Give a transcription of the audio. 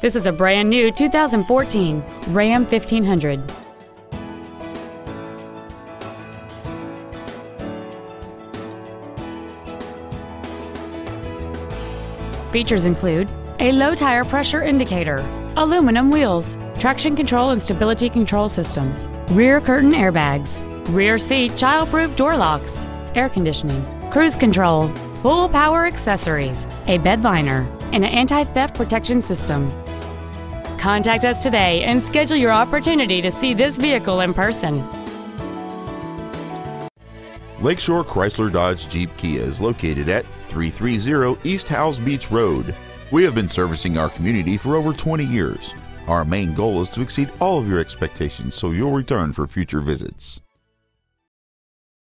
This is a brand new 2014 Ram 1500. Features include a low tire pressure indicator, aluminum wheels, traction control and stability control systems, rear curtain airbags, rear seat child-proof door locks, air conditioning, cruise control, full power accessories, a bed liner, and an anti-theft protection system. Contact us today and schedule your opportunity to see this vehicle in person. Lakeshore Chrysler Dodge Jeep Kia is located at 330 East Howze Beach Road. We have been servicing our community for over 20 years. Our main goal is to exceed all of your expectations so you'll return for future visits.